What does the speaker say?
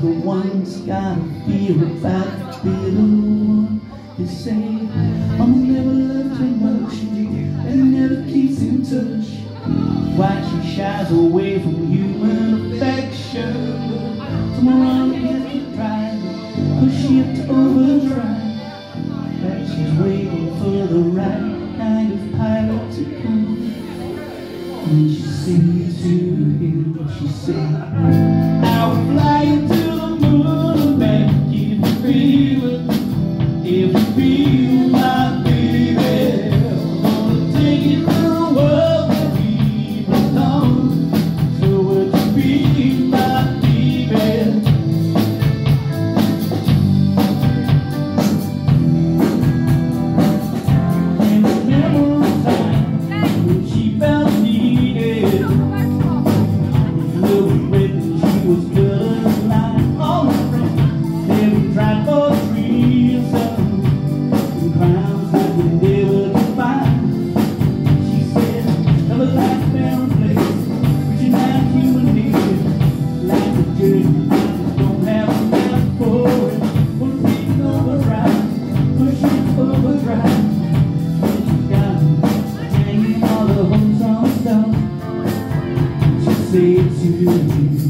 The one's got a fear about being the They say, I'll never love too much and never keeps in touch. Why she shies away from human affection. Tomorrow is the pride, but she up to overdrive. That she's waiting for the right kind of pilot to come. And she sings to him, she said, I'll fly. be say.